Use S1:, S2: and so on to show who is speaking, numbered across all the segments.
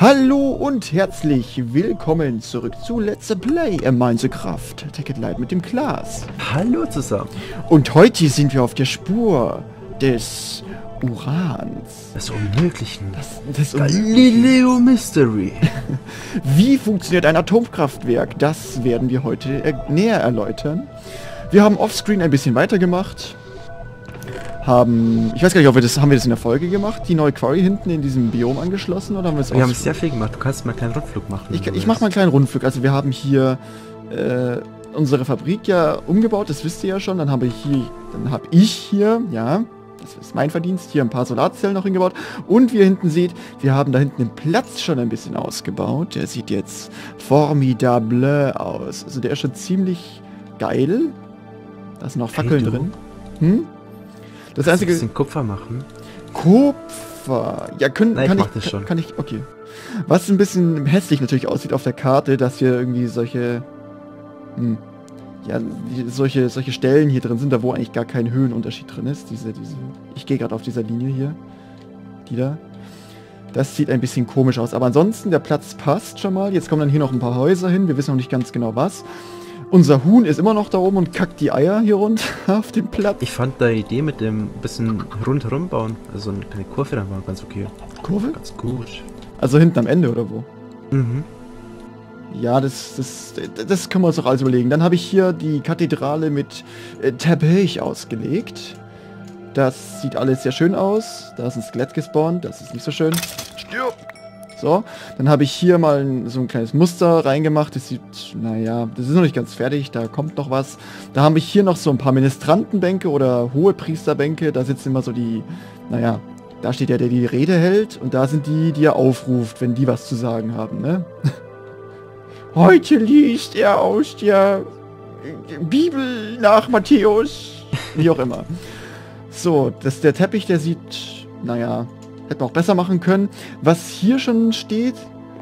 S1: Hallo und herzlich willkommen zurück zu Let's Play in Minecraft. Ticket Light mit dem Klaas.
S2: Hallo zusammen.
S1: Und heute sind wir auf der Spur des Urans.
S2: Das Unmöglichen.
S1: Das, das
S2: Galileo Mystery.
S1: Wie funktioniert ein Atomkraftwerk? Das werden wir heute äh, näher erläutern. Wir haben offscreen ein bisschen weitergemacht. Haben, ich weiß gar nicht, ob wir das, haben wir das in der Folge gemacht, die neue Quarry hinten in diesem Biom angeschlossen oder haben wir es
S2: Wir haben sehr viel gemacht. Du kannst mal einen kleinen Rundflug machen.
S1: Ich, ich mach mal einen kleinen Rundflug. Also wir haben hier äh, unsere Fabrik ja umgebaut, das wisst ihr ja schon. Dann habe ich hier, dann habe ich hier, ja, das ist mein Verdienst, hier ein paar Solarzellen noch hingebaut. Und wie ihr hinten seht, wir haben da hinten den Platz schon ein bisschen ausgebaut. Der sieht jetzt formidable aus. Also der ist schon ziemlich geil. Da sind noch Fackeln
S2: du?
S1: drin. Hm? Das
S2: Kannst du ein
S1: einzige
S2: bisschen Kupfer machen.
S1: Kupfer. Ja, können,
S2: Nein, ich
S1: kann
S2: mach
S1: ich,
S2: das schon.
S1: kann ich, okay. Was ein bisschen hässlich natürlich aussieht auf der Karte, dass hier irgendwie solche, hm, ja, solche, solche Stellen hier drin sind, da wo eigentlich gar kein Höhenunterschied drin ist. Diese, diese, ich gehe gerade auf dieser Linie hier, die da. Das sieht ein bisschen komisch aus, aber ansonsten der Platz passt schon mal. Jetzt kommen dann hier noch ein paar Häuser hin, wir wissen noch nicht ganz genau was. Unser Huhn ist immer noch da oben und kackt die Eier hier runter auf dem Platz.
S2: Ich fand die Idee mit dem bisschen rundherum bauen, also eine kleine Kurve, dann war ganz okay.
S1: Kurve?
S2: Ganz gut.
S1: Also hinten am Ende oder wo?
S2: Mhm.
S1: Ja, das, das, das können wir uns doch alles überlegen. Dann habe ich hier die Kathedrale mit äh, Teppich ausgelegt. Das sieht alles sehr schön aus. Da ist ein Skelett gespawnt, das ist nicht so schön. Stirb! So, dann habe ich hier mal so ein kleines Muster reingemacht. Das sieht, naja, das ist noch nicht ganz fertig, da kommt noch was. Da habe ich hier noch so ein paar Ministrantenbänke oder hohe Priesterbänke. Da sitzen immer so die, naja, da steht der, der die Rede hält und da sind die, die er aufruft, wenn die was zu sagen haben, ne? Heute liest er aus der Bibel nach Matthäus. Wie auch immer. So, das, der Teppich, der sieht, naja, hätte man auch besser machen können. Was hier schon steht,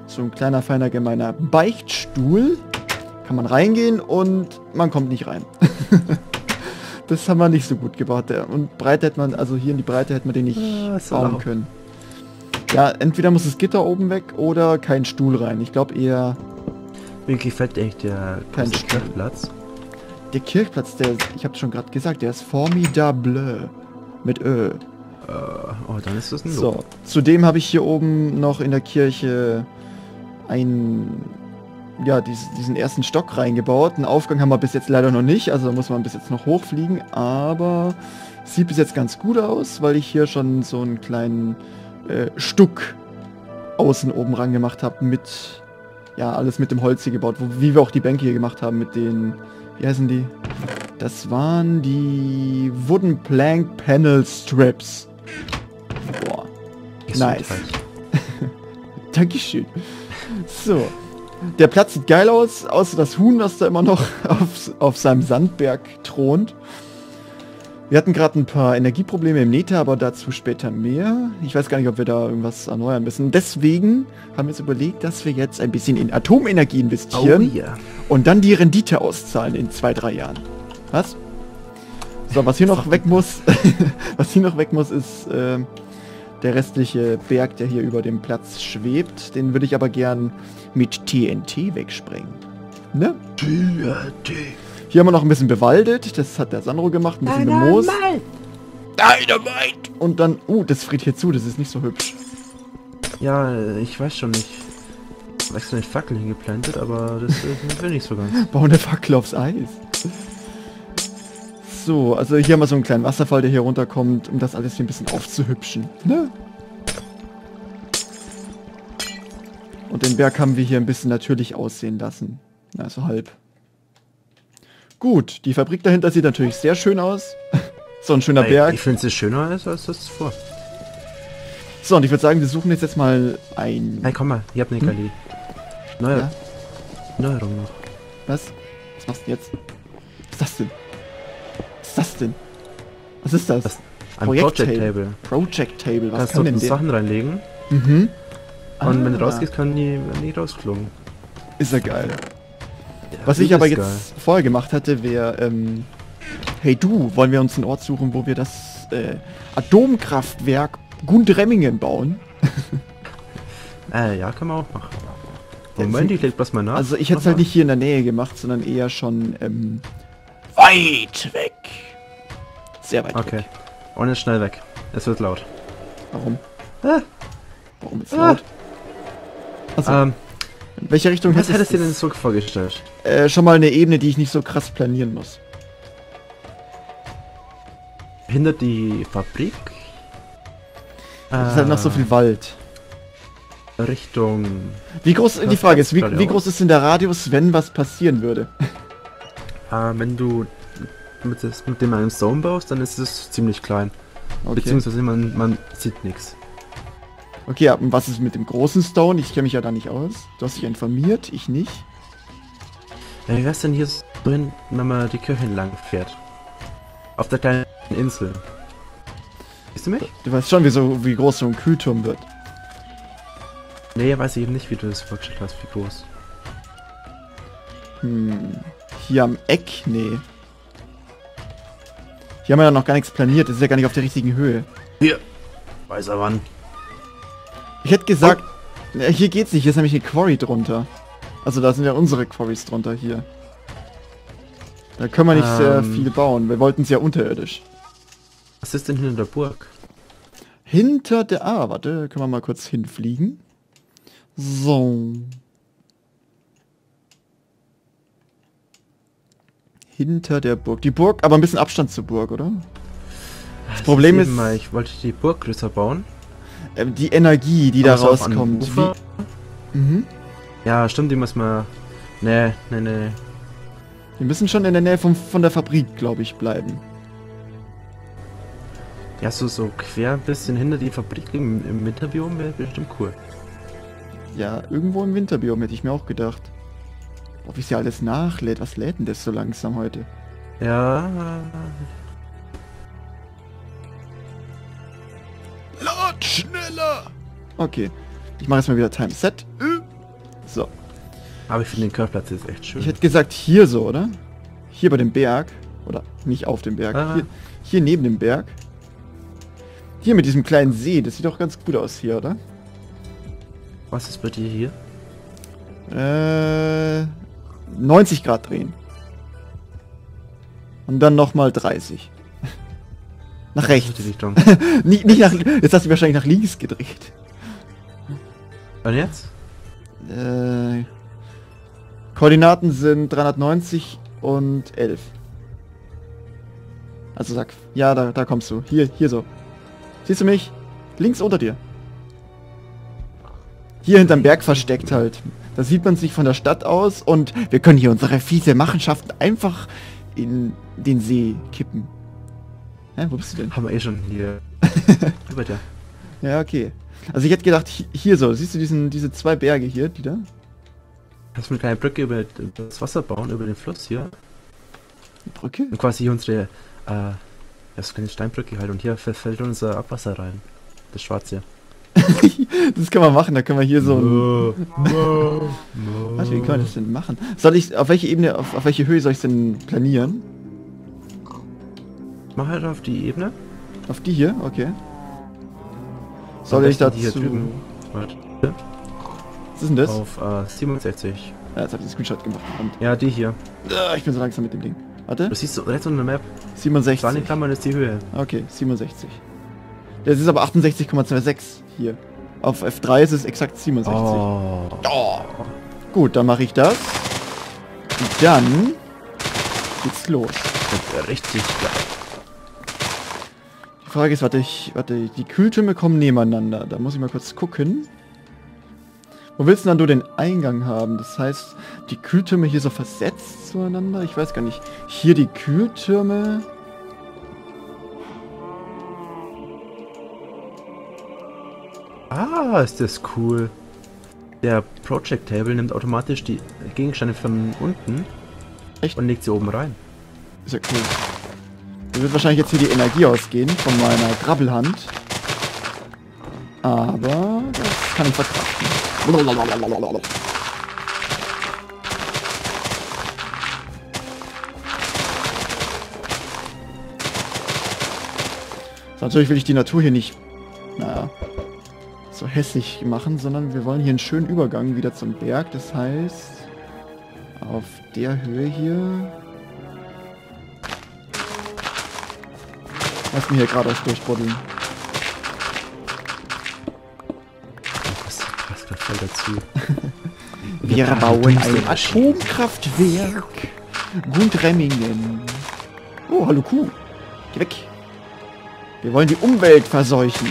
S1: so ein kleiner, feiner, gemeiner Beichtstuhl. Kann man reingehen und man kommt nicht rein. das haben wir nicht so gut gebaut. Der- Und Breite hätte man, also hier in die Breite hätte man den nicht
S2: Ah, so
S1: bauen können. Ja, entweder muss das Gitter oben weg oder kein Stuhl rein. Ich glaube eher
S2: Mir gefällt echt der
S1: Kein.
S2: Kirchplatz.
S1: der Kirchplatz, der, ich habe schon gerade gesagt, der ist formidable. Mit Ö.
S2: Äh, oh, dann ist das ein Lob.
S1: So, zudem habe ich hier oben noch in der Kirche ein, ja, dies, diesen ersten Stock reingebaut. Einen Aufgang haben wir bis jetzt leider noch nicht, also da muss man bis jetzt noch hochfliegen, aber sieht bis jetzt ganz gut aus, weil ich hier schon so einen kleinen äh, Stuck außen oben ran gemacht habe mit, ja, alles mit dem Holz hier gebaut, wo, wie wir auch die Bänke hier gemacht haben mit den, wie heißen die? Das waren die Wooden Plank Panel Strips.
S2: Gesundheit.
S1: nice. Dankeschön. So. Der Platz sieht geil aus, außer das Huhn, was da immer noch auf, auf seinem Sandberg thront. Wir hatten gerade ein paar Energieprobleme im Nether, aber dazu später mehr. Ich weiß gar nicht, ob wir da irgendwas erneuern müssen. Deswegen haben wir uns überlegt, dass wir jetzt ein bisschen in Atomenergie
S2: Oh
S1: investieren
S2: ja.
S1: und dann die Rendite auszahlen in zwei, drei Jahren. Was? So, was hier noch weg muss, was hier noch weg muss, ist ähm, der restliche Berg, der hier über dem Platz schwebt. Den würde ich aber gern mit TNT wegsprengen. Ne?
S2: TNT.
S1: Hier haben wir noch ein bisschen bewaldet. Das hat der Sandro gemacht. Ein bisschen Moos. Dynamite! Und dann, uh, das friert hier zu. Das ist nicht so hübsch.
S2: Ja, ich weiß schon nicht. Extra eine Fackel hingeplantet, aber das will nicht so ganz.
S1: Bau eine Fackel aufs Eis. So, also hier haben wir so einen kleinen Wasserfall, der hier runterkommt, um das alles hier ein bisschen aufzuhübschen. Ne? Und den Berg haben wir hier ein bisschen natürlich aussehen lassen. Na, so halb. Gut, die Fabrik dahinter sieht natürlich sehr schön aus. so ein schöner Berg.
S2: Ich finde es schöner als, das vor.
S1: So, und ich würde sagen, wir suchen jetzt, jetzt mal ein...
S2: Hey, komm mal, ihr habt eine
S1: Hm?
S2: Neuer,
S1: Ja?
S2: Neuerung noch.
S1: Was? Was machst du jetzt? Was ist das denn? Was ist das denn? Was ist das?
S2: Das- Ein
S1: Project
S2: Project
S1: Table.
S2: Table.
S1: Project Table, was
S2: Kannst
S1: kann
S2: du
S1: denn der?
S2: Sachen reinlegen
S1: Mhm.
S2: und wenn du
S1: Ah,
S2: rausgehst, können die, die rausgeflogen.
S1: Ist ja geil.
S2: Ja,
S1: Was ich aber jetzt vorher gemacht hatte, wäre, ähm, hey du, wollen wir uns einen Ort suchen, wo wir das äh, Atomkraftwerk Gundremmingen bauen?
S2: Geil. Äh, ja, kann man auch machen. Moment, ich leg bloß mal nach.
S1: Also ich hätte es halt nicht hier in der Nähe gemacht, sondern eher schon ähm, weit weg. Sehr weit
S2: Okay.
S1: weg.
S2: Und jetzt schnell weg. Es wird laut.
S1: Warum?
S2: Ah.
S1: Warum ist
S2: Ah.
S1: laut? Also,
S2: Ähm,
S1: in welche Richtung
S2: was
S1: hättest
S2: du
S1: du
S2: denn so vorgestellt?
S1: äh, schon mal eine Ebene, die ich nicht so krass planieren muss.
S2: Hinter die Fabrik?
S1: Es ist halt noch so
S2: Äh,
S1: viel Wald.
S2: Richtung...
S1: Wie groß, die Frage ist, wie, wie groß ist denn der Radius, wenn was passieren würde?
S2: Äh, wenn du mit, das, mit dem einen Stone baust, dann ist es ziemlich klein.
S1: Okay,
S2: Beziehungsweise man, man sieht nichts.
S1: okay aber was ist mit dem großen Stone? Ich kenne mich ja da nicht aus. Du hast dich informiert, ich nicht.
S2: Ja, wie wär's denn hier hin, wenn man die Kirche entlang fährt? Auf der kleinen Insel. Siehst du mich?
S1: Du weißt schon, wie, so, wie groß so ein Kühlturm wird.
S2: Nee, weiß ich eben nicht, wie du das vorgestellt hast, wie groß.
S1: Hm, hier am Eck? Nee. Hier haben wir ja noch gar nichts planiert. Das ist ja gar nicht auf der richtigen Höhe.
S2: Hier! Weißer Mann.
S1: Ich hätte gesagt, äh, hier geht's nicht. Hier ist nämlich eine Quarry drunter. Also da sind ja unsere Quarries drunter hier. Da können wir nicht sehr
S2: Ähm.
S1: viel bauen. Wir wollten es ja unterirdisch.
S2: Was ist denn hinter der Burg?
S1: Hinter der... Ah, warte. Können wir mal kurz hinfliegen. So. Hinter der Burg. Die Burg, aber ein bisschen Abstand zur Burg, oder?
S2: Das
S1: Problem ist-
S2: Mal, ich wollte die Burg größer bauen.
S1: Ähm, die Energie, die da
S2: aber einem
S1: rauskommt. Mhm.
S2: Ja, stimmt, die muss man... Nee, nee, nee.
S1: Wir müssen schon in der Nähe vom, von der Fabrik, glaube ich, bleiben.
S2: Ja, so, so quer ein bisschen hinter die Fabrik im, im Winterbiom wäre bestimmt cool.
S1: Ja, irgendwo im Winterbiom hätte ich mir auch gedacht. Ob es ja alles nachlädt. Was lädt denn das so langsam heute?
S2: Ja,
S1: Lad schneller! Okay. Ich mache jetzt mal wieder Time Set. So.
S2: aber ich finde den Curveplatz jetzt echt schön.
S1: Ich hätte gesagt hier so, oder? Hier bei dem Berg. Oder nicht auf dem Berg.
S2: Ah.
S1: Hier, hier neben dem Berg. Hier mit diesem kleinen See. Das sieht doch ganz gut aus hier, oder?
S2: Was ist bei dir hier?
S1: Äh, 90 Grad drehen. Und dann nochmal 30. Nach
S2: Die
S1: rechts.
S2: Richtung.
S1: nicht, nicht nach, jetzt hast du wahrscheinlich nach links gedreht.
S2: Und jetzt?
S1: Äh, Koordinaten sind 390 und 11. Also sag, ja, da, da kommst du. Hier, hier so. Siehst du mich? Links unter dir. Hier hinterm Berg versteckt halt. Da sieht man sich von der Stadt aus und wir können hier unsere fiese Machenschaften einfach in den See kippen. Hä, wo bist du denn?
S2: Haben wir eh schon hier. Über dir.
S1: Ja, okay. Also ich hätte gedacht, hi- hier so, siehst du diesen, diese zwei Berge hier, die da?
S2: Kannst du eine kleine Brücke über das Wasser bauen, über den Fluss hier?
S1: Die Brücke?
S2: Und quasi hier unsere, äh, das ist eine Steinbrücke halt und hier fällt fällt unser Abwasser rein. Das schwarze.
S1: Das können wir machen, da können wir hier so Warte, wie können wir das denn machen? Soll ich, auf welche Ebene, auf, auf welche Höhe soll ich denn planieren?
S2: Mach halt auf die Ebene.
S1: Auf die hier? Okay. Soll ich dazu...
S2: Hier drüben. Warte.
S1: Was ist denn das?
S2: Auf äh, 67.
S1: Ja, jetzt habe ich den Screenshot gemacht. Und,
S2: Ja, die hier.
S1: äh, ich bin so langsam mit dem Ding. Warte.
S2: Du siehst so rechts unter der Map.
S1: 67.
S2: Klammern ist die Höhe.
S1: Okay, 67. Das ist aber 68,26 hier. Auf F3 ist es exakt 67.
S2: Oh.
S1: Gut, dann mache ich das. Und dann geht's los.
S2: Das ist richtig geil.
S1: Die Frage ist, warte, ich, warte, die Kühltürme kommen nebeneinander. Da muss ich mal kurz gucken. Wo willst du dann du den Eingang haben? Das heißt, die Kühltürme hier so versetzt zueinander? Ich weiß gar nicht. Hier die Kühltürme.
S2: Ah, ist das cool. Der Project Table nimmt automatisch die Gegenstände von unten
S1: Echt?
S2: und legt sie oben rein.
S1: Ist ja cool. Da wird wahrscheinlich jetzt hier die Energie ausgehen von meiner Grabbelhand. Aber das kann ich verkraften. So, natürlich will ich die Natur hier nicht... Naja. So hässlich machen, sondern wir wollen hier einen schönen Übergang wieder zum Berg. Das heißt, auf der Höhe hier... Lass mich hier geradeaus durchbuddeln.
S2: Was, was gehört voll dazu?
S1: Wir bauen ein Atomkraftwerk. Gundremmingen. Oh, hallo Kuh. Geh weg. Wir wollen die Umwelt verseuchen.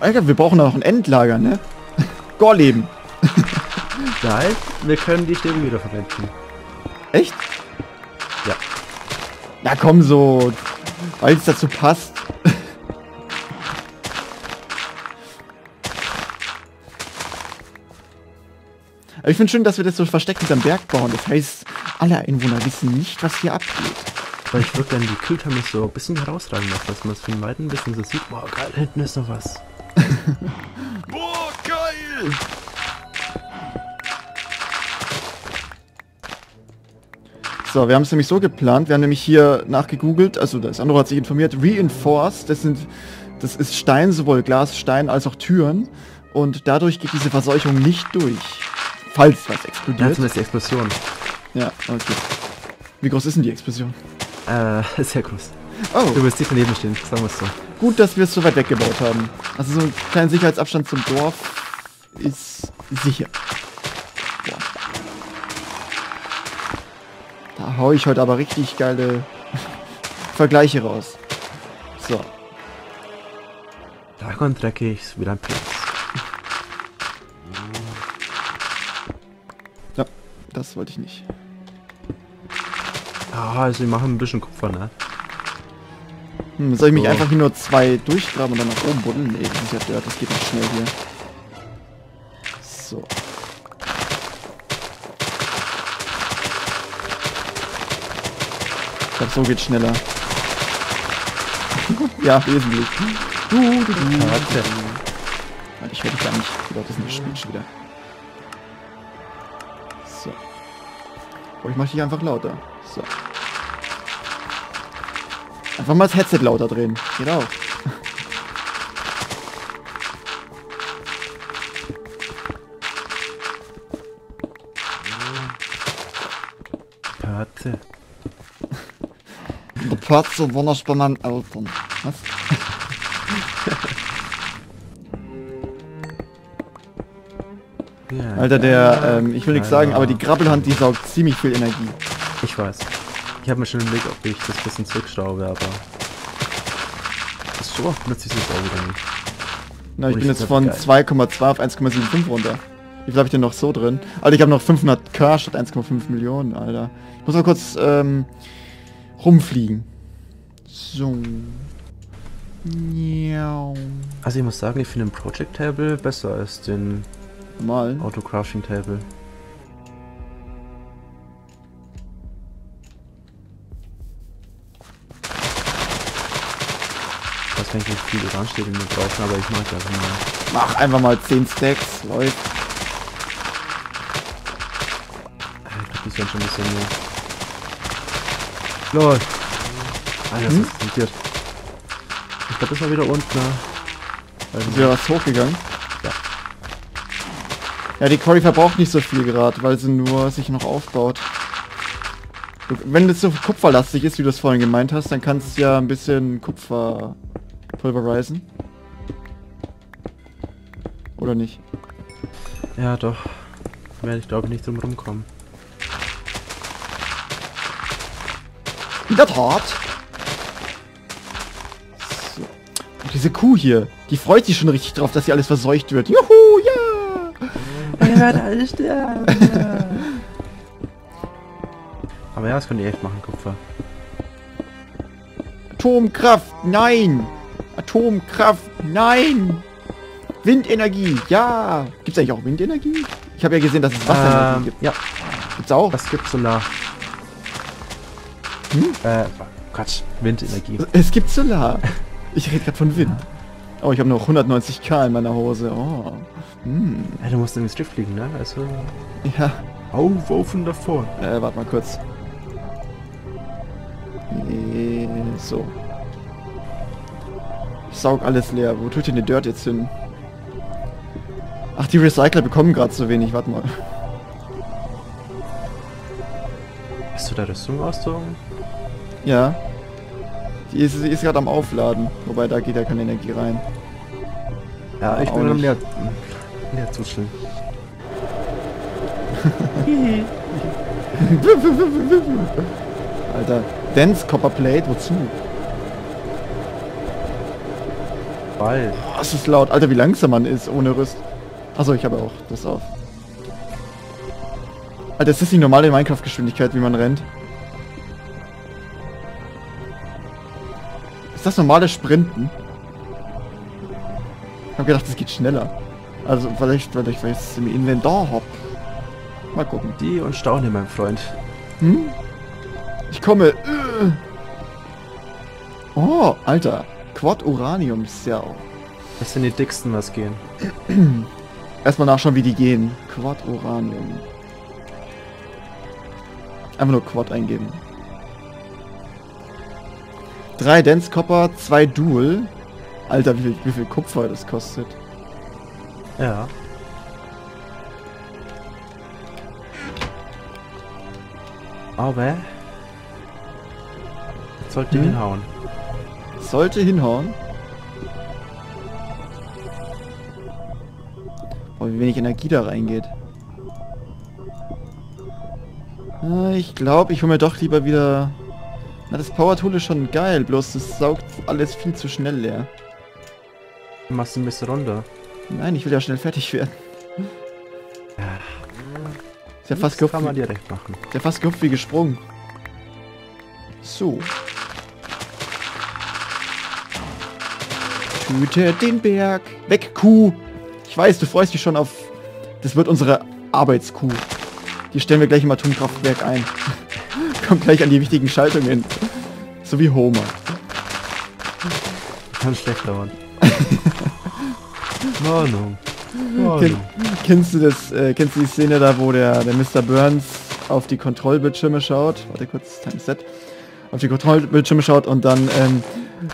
S1: Alter, wir brauchen noch ein Endlager, ne? Gorleben.
S2: Nein, wir können die Stäbe wieder verwenden.
S1: Echt?
S2: Ja.
S1: Na komm so. Weil es dazu passt. Ich finde schön, dass wir das so versteckt hinterm Berg bauen. Das heißt, alle Einwohner wissen nicht, was hier abgeht.
S2: Weil ich würde gerne die Kühltherme so ein bisschen herausragen lassen, dass man es von Weitem ein bisschen so sieht. Boah, geil, hinten ist noch was.
S1: Boah, geil! So, wir haben es nämlich so geplant. Wir haben nämlich hier nachgegoogelt, also das andere hat sich informiert. Reinforced, das sind, das ist Stein, sowohl Glas, Stein als auch Türen. Und dadurch geht diese Verseuchung nicht durch. Falls was
S2: Ja,
S1: explodiert.
S2: zumindest die Explosion.
S1: Ja, okay. Wie groß ist denn die Explosion?
S2: Äh, sehr groß.
S1: Oh,
S2: Du wirst tief daneben stehen, sagen wir es so.
S1: gut, dass wir es so weit weggebaut haben. Also so ein kleiner Sicherheitsabstand zum Dorf ist sicher. Boah. Da hau ich heute aber richtig geile Vergleiche raus. So,
S2: und dreckig ist wieder ein Pilz.
S1: ja, das wollte ich nicht.
S2: Ah, also wir machen ein bisschen Kupfer, ne?
S1: Hm, soll ich mich
S2: So.
S1: einfach hier nur zwei durchgraben und dann nach oben buddeln? Nee, das ist ja das geht nicht schnell hier. So. Ich glaube, so geht schneller. ja, wesentlich. Du, du, du.
S2: Warte.
S1: Ich höre dich gar nicht. Die Leute sind gespielt schon wieder. So. Oh, ich mach dich einfach lauter. So. Einfach mal das Headset lauter drehen. Geht auch.
S2: Warte.
S1: Der Platz bei meinen Eltern. Was? Alter, der, ähm, ich will nichts sagen, aber die Grabbelhand, die saugt ziemlich viel Energie.
S2: Ich weiß. Ich habe mir schon überlegt, ob ich das bisschen zurückschraube, aber... Das so nutze ich es auch wieder nicht.
S1: Na, ich
S2: Und
S1: bin
S2: ich
S1: jetzt von
S2: das
S1: 2,2 auf 1,75 runter. Wie viel habe ich denn noch so drin? Alter, ich habe noch 500k statt 1,5 Millionen, Alter. Ich muss mal kurz ähm, rumfliegen. So. Miau.
S2: Also ich muss sagen, ich finde den Project Table besser als den
S1: Normal.
S2: Auto Crafting Table. Ich weiß gar nicht, wie viel dran steht in den brauchen, aber ich mag einfach mal.
S1: Mach einfach mal 10 Stacks, läuft.
S2: Ah, Ich glaube, das werden schon ein bisschen mehr. Lol. Alter, das
S1: Hm?
S2: ist explodiert. Ich glaube, das war wieder unten. Ne?
S1: Ist wieder was hochgegangen?
S2: Ja.
S1: Ja, die Cory verbraucht nicht so viel gerade, weil sie nur sich noch aufbaut. Wenn das so kupferlastig ist, wie du es vorhin gemeint hast, dann kannst du ja ein bisschen Kupfer pulverisieren. Oder nicht?
S2: Ja, doch. Werde ich glaube ich nicht drum rumkommen.
S1: In der Tat. So. Und diese Kuh hier, die freut sich schon richtig drauf, dass hier alles verseucht wird. Juhu, ja!
S2: Wir werden alle sterben. Aber ja, das könnt ihr echt machen, Kupfer.
S1: Atomkraft, nein! Atomkraft, nein! Windenergie, ja! Gibt's eigentlich auch Windenergie? Ich habe ja gesehen, dass es Wasserenergie
S2: Ähm,
S1: gibt.
S2: ja,
S1: Gibt's auch?
S2: was gibt Solar?
S1: Hm?
S2: Äh, Quatsch, Windenergie.
S1: Es gibt Solar. Ich rede gerade von Wind. Oh, ich habe noch 190k in meiner Hose. Oh. Hm.
S2: Ja, du musst irgendwie Drift fliegen, ne? Also,
S1: Ja,
S2: auf, auf und davor.
S1: äh, warte mal kurz. Äh, So. Saug alles leer. Wo tut ihr den Dirt jetzt hin? Ach, die Recycler bekommen gerade so wenig. Warte mal.
S2: Hast du da Rüstung ausgezogen?
S1: Ja. Die ist, ist gerade am Aufladen. Wobei, da geht ja keine Energie rein.
S2: Ja, ich bin am
S1: nicht.
S2: leer, leer zuscheln.
S1: Alter. Dense Copper Plate, wozu?
S2: Ball.
S1: Oh, es ist laut. Alter, wie langsam man ist ohne Rüst. Achso, ich habe auch das auf. Alter, das ist die normale Minecraft-Geschwindigkeit, wie man rennt. Ist das normale Sprinten? Ich habe gedacht, es geht schneller. Also vielleicht, weil ich weiß, im Inventar hab. Mal gucken.
S2: Die und Staune, mein Freund.
S1: Hm? Ich komme. Äh. Oh, Alter. Quad Uranium auch.
S2: Das sind die dicksten, was gehen.
S1: Erstmal nachschauen, wie die gehen. Quad Uranium. Einfach nur Quad eingeben. Drei Dense Copper, zwei Dual. Alter, wie viel, wie viel Kupfer das kostet.
S2: Ja. Aber... Sollte
S1: Hm?
S2: hinhauen.
S1: Sollte hinhauen. Oh, wie wenig Energie da reingeht. Ah, Ich glaube, ich hole mir doch lieber wieder... Na, das Power Tool ist schon geil, bloß das saugt alles viel zu schnell leer.
S2: Machst du ein bisschen runter.
S1: Nein, ich will ja schnell fertig werden.
S2: Ja,
S1: Ist ja fast
S2: das
S1: gehupft
S2: kann man dir recht machen.
S1: ist ja fast gehupft wie gesprungen. So. Tüte den Berg. Weg, Kuh. Ich weiß, du freust dich schon auf... Das wird unsere Arbeitskuh. Die stellen wir gleich im Atomkraftwerk ein. Kommt gleich an die wichtigen Schaltungen. So wie Homer.
S2: Kann schlecht dauern. Warnung.
S1: Ken, kennst du das, äh, kennst du die Szene da, wo der, der Mr. Burns auf die Kontrollbildschirme schaut? Warte kurz, Timeset. Auf die Kontrollbildschirme schaut und dann ähm,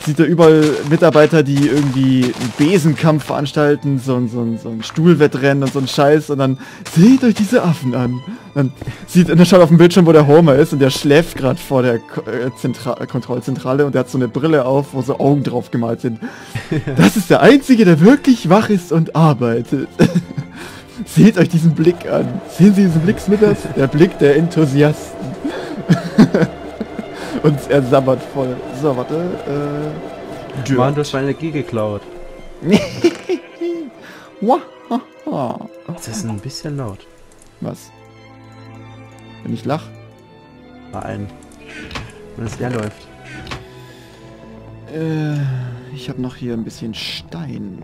S1: sieht er überall Mitarbeiter, die irgendwie einen Besenkampf veranstalten, so, ein- so, ein- so ein Stuhlwettrennen und so ein Scheiß und dann seht euch diese Affen an. Dann sieht er schaut auf dem Bildschirm, wo der Homer ist und der schläft gerade vor der Ko äh, Zentra Kontrollzentrale und der hat so eine Brille auf, wo so Augen drauf gemalt sind. Das ist der Einzige, der wirklich wach ist und arbeitet. Seht euch diesen Blick an. Sehen Sie diesen Blick, Smithers? Der Blick der Enthusiasten. und er sabbert voll. So, warte. Äh, Dirt.
S2: Mann, du hast meine Energie geklaut. Das ist ein bisschen laut.
S1: Was? Wenn ich lach?
S2: Nein. Wenn es leer läuft.
S1: Äh, ich habe noch hier ein bisschen Stein.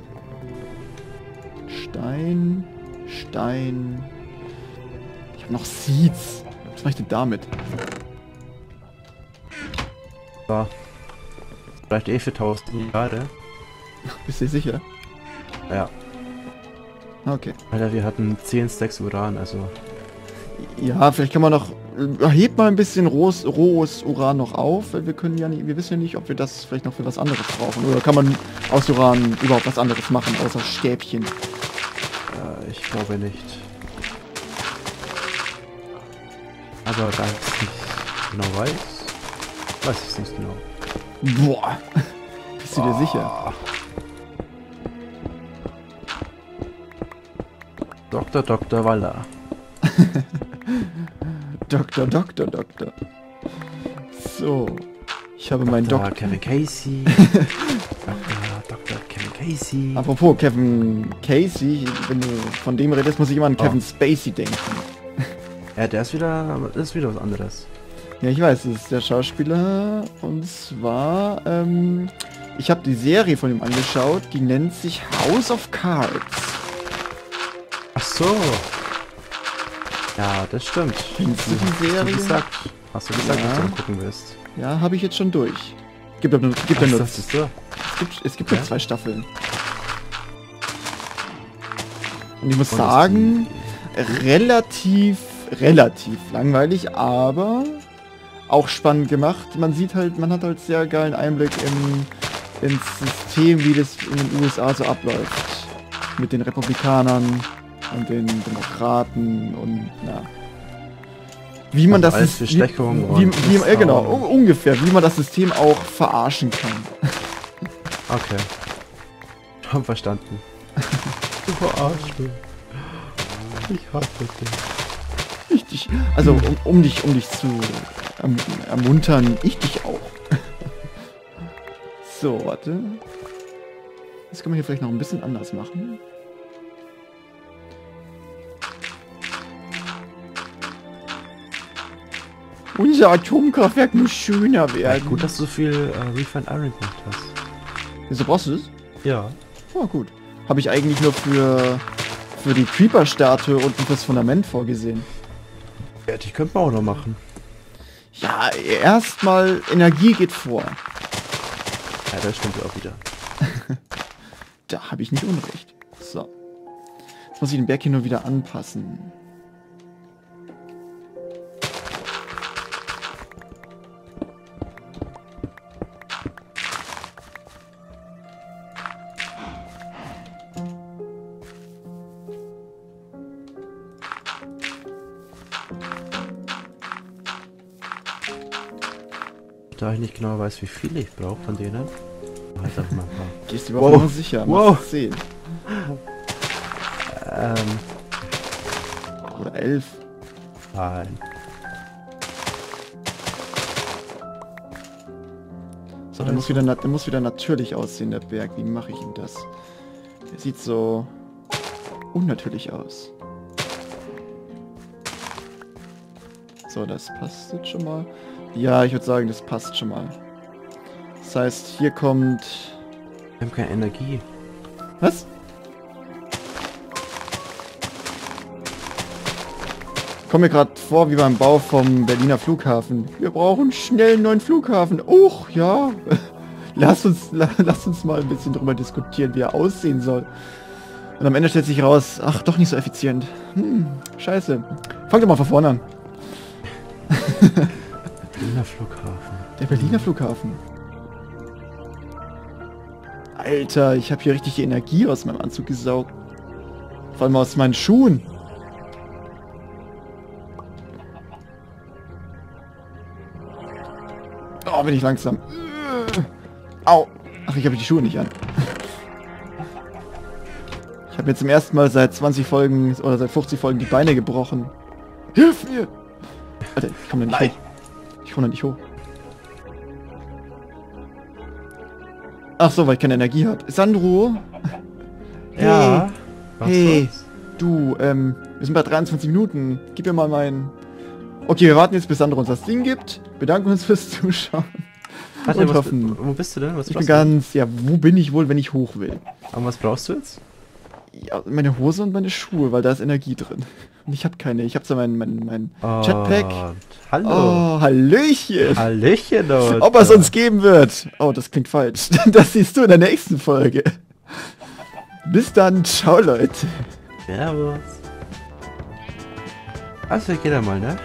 S1: Stein, Stein. Ich habe noch Seeds. Was mache ich denn damit?
S2: So. Vielleicht eh für 1000 Jahre.
S1: Bist du sicher?
S2: Ja.
S1: Okay.
S2: Alter, wir hatten 10 Stacks Uran, also.
S1: Ja, vielleicht kann man noch... äh, Hebt mal ein bisschen rohes, rohes Uran noch auf, weil wir können ja nicht, wir wissen ja nicht, ob wir das vielleicht noch für was anderes brauchen. Oder kann man aus Uran überhaupt was anderes machen, außer Stäbchen?
S2: Äh, ich glaube nicht. Aber da ich es nicht genau weiß, weiß ich es nicht genau.
S1: Boah. Bist du dir sicher?
S2: Dr. Dr. Waller.
S1: Doktor, Doktor, Doktor. So. Ich habe meinen
S2: Dr.
S1: Doktor...
S2: Kevin Casey. Dr. Dr. Kevin Casey.
S1: Apropos Kevin Casey, wenn du von dem redest, muss ich immer an
S2: Oh.
S1: Kevin Spacey denken.
S2: Ja, der ist wieder, das ist wieder was anderes.
S1: Ja, ich weiß, das ist der Schauspieler. Und zwar, ähm, ich habe die Serie von ihm angeschaut, die nennt sich House of Cards.
S2: Ach so. Ja, das stimmt.
S1: Kennst du die
S2: Hast du
S1: Serie?
S2: gesagt, hast du gesagt,
S1: Ja.
S2: dass du mal gucken willst.
S1: Ja, habe ich jetzt schon durch. Gibt ja nur, gibt ja nur,
S2: das ist so.
S1: es gibt, es gibt
S2: Ja?
S1: nur zwei Staffeln. Und ich muss
S2: Und
S1: sagen, relativ, relativ langweilig, aber auch spannend gemacht. Man sieht halt, man hat halt sehr geilen Einblick in, ins System, wie das in den USA so abläuft. Mit den Republikanern und den Demokraten und na. Wie man
S2: Also
S1: das
S2: alles
S1: Sys-
S2: Bestechung
S1: wie, wie,
S2: und
S1: wie, ja, genau, ungefähr, wie man das System auch verarschen kann.
S2: Okay. Schon verstanden. Du verarschst mich. Ich hasse dich.
S1: Ich dich, also um, um dich, um dich zu erm ermuntern, ich dich auch. so, warte. Das können wir hier vielleicht noch ein bisschen anders machen. Unser Atomkraftwerk muss schöner
S2: Ja,
S1: werden.
S2: gut, dass du so viel äh, Refined Iron gemacht hast.
S1: Wieso brauchst du das?
S2: Ja.
S1: Oh, gut. Habe ich eigentlich nur für, für die Creeper-Statue und fürs Fundament vorgesehen.
S2: Ja, die könnte man auch noch machen.
S1: Ja, erstmal Energie geht vor.
S2: Ja, das stimmt ja auch wieder.
S1: Da habe ich nicht unrecht. So. Jetzt muss ich den Berg hier nur wieder anpassen.
S2: Da ich nicht genau weiß, wie viel ich brauche von denen. Halt auch mal.
S1: Gehst du überhaupt
S2: Wow.
S1: sicher?
S2: Wow.
S1: Zehn.
S2: Ähm,
S1: Oder elf.
S2: nein.
S1: So, der muss, wieder, der muss wieder natürlich aussehen, der Berg. Wie mache ich ihm das? Der sieht so unnatürlich aus. So, das passt jetzt schon mal. Ja, ich würde sagen, das passt schon mal. Das heißt, hier kommt...
S2: Wir haben keine Energie.
S1: Was? Komm mir gerade vor wie beim Bau vom Berliner Flughafen. Wir brauchen schnell einen neuen Flughafen. Uch, ja. Lass uns, la, lass uns mal ein bisschen drüber diskutieren, wie er aussehen soll. Und am Ende stellt sich raus, ach, doch nicht so effizient. Hm, scheiße. Fang doch mal von vorne an.
S2: Berliner Flughafen.
S1: Der Berliner Flughafen. Alter, ich habe hier richtig die Energie aus meinem Anzug gesaugt. Vor allem aus meinen Schuhen. Oh, bin ich langsam. Au. Ach, ich habe die Schuhe nicht an. Ich habe mir zum ersten Mal seit 20 Folgen oder seit 50 Folgen die Beine gebrochen. Hilf mir! Alter, ich komme nicht
S2: Nein.
S1: hoch. Ich da nicht hoch. Ach so, weil ich keine Energie habe. Sandro,
S2: Ja.
S1: Hey.
S2: soll's?
S1: du, ähm, wir sind bei 23 Minuten. Gib mir mal mein... Okay, wir warten jetzt, bis Sandro uns das Ding gibt. Bedanken uns fürs Zuschauen.
S2: Warte,
S1: Und
S2: was,
S1: hoffen.
S2: wo bist du denn? Was
S1: Ich bin ganz... Ja, wo bin ich wohl, wenn ich hoch will?
S2: Aber was brauchst du jetzt?
S1: Ja, meine Hose und meine Schuhe, weil da ist Energie drin. Und ich habe keine. Ich habe zwar mein, mein, mein Jetpack.
S2: Und Hallo.
S1: Oh, Hallöchen.
S2: Hallöchen, Leute.
S1: Ob es uns geben wird. Oh, das klingt falsch. Das siehst du in der nächsten Folge. Bis dann. Ciao, Leute.
S2: Servus. Also, geht er mal, ne?